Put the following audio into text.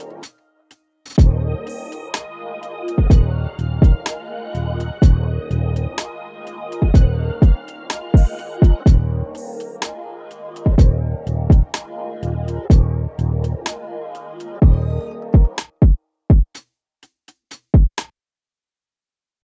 You